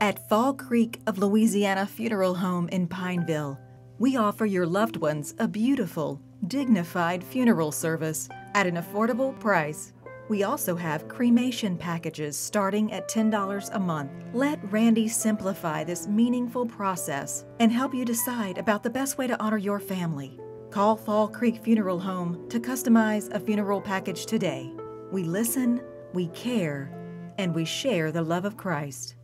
At Fall Creek of Louisiana Funeral Home in Pineville, we offer your loved ones a beautiful, dignified funeral service at an affordable price. We also have cremation packages starting at $10 a month. Let Randy simplify this meaningful process and help you decide about the best way to honor your family. Call Fall Creek Funeral Home to customize a funeral package today. We listen, we care, and we share the love of Christ.